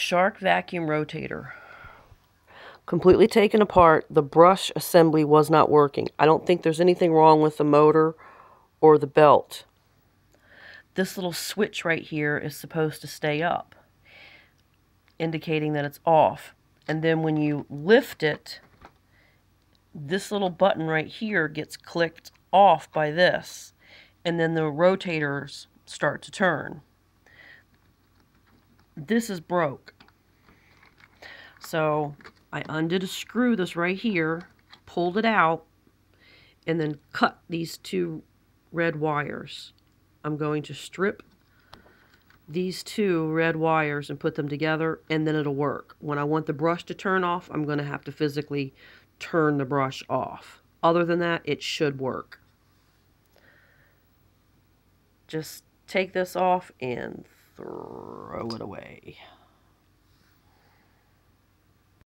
Shark vacuum rotator. Completely taken apart, the brush assembly was not working. I don't think there's anything wrong with the motor or the belt. This little switch right here is supposed to stay up, indicating that it's off. And then when you lift it, this little button right here gets clicked off by this. And then the rotators start to turn. This is broke. So I undid a screw this right here, pulled it out, and then cut these two red wires. I'm going to strip these two red wires and put them together and then it'll work. When I want the brush to turn off, I'm going to have to physically turn the brush off. Other than that, it should work. Just take this off and throw it away.